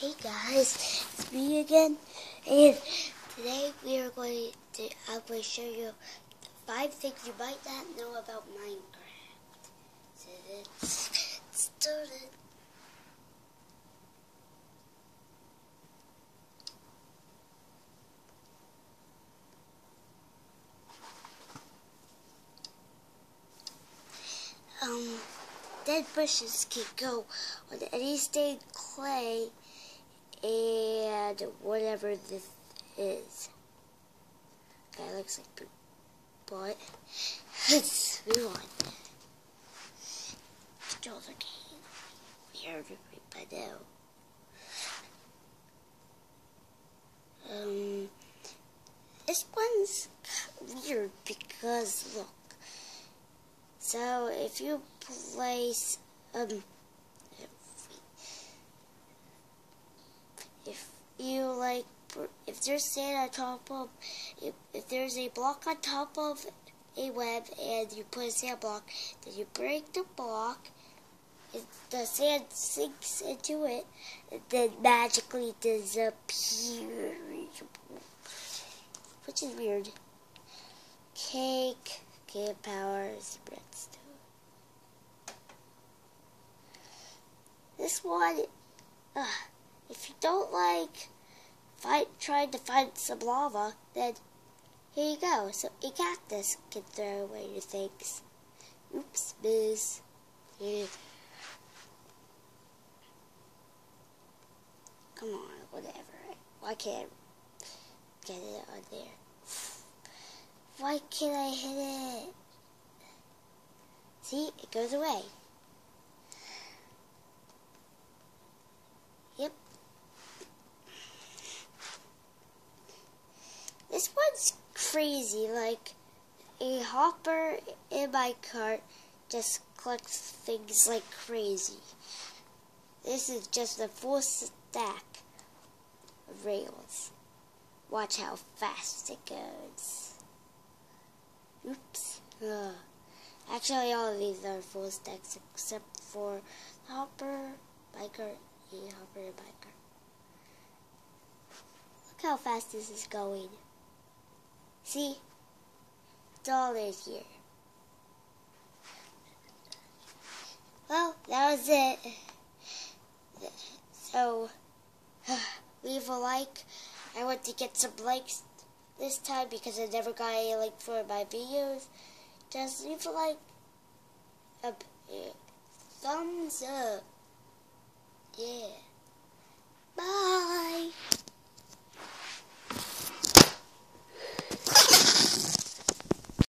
Hey guys, it's me again, and today we are going to, going to show you five things you might not know about Minecraft. So let's get started. Um, dead bushes can go on any stained clay and whatever this is. Okay, looks like poop. But let's move on. Controls are key. We are by now. Um, this one's weird because look. So if you place um if you like there's sand on top of if, if there's a block on top of a web and you put a sand block then you break the block it, the sand sinks into it and then magically disappears. Which is weird. Cake camp powers redstone this one uh, if you don't like fight, trying to find some lava, then here you go. So a cactus. Can throw away your things. Oops, miss. Yeah. Come on, whatever. Why can't get it on there? Why can't I hit it? See, it goes away. This one's crazy, like a hopper in my cart just collects things like crazy. This is just a full stack of rails. Watch how fast it goes. Oops. Ugh. Actually, all of these are full stacks except for the hopper, biker, and hopper, biker. Look how fast this is going. See? It's is here. Well, that was it. So, leave a like. I want to get some likes this time because I never got a like for my videos. Just leave a like. A thumbs up. Yeah.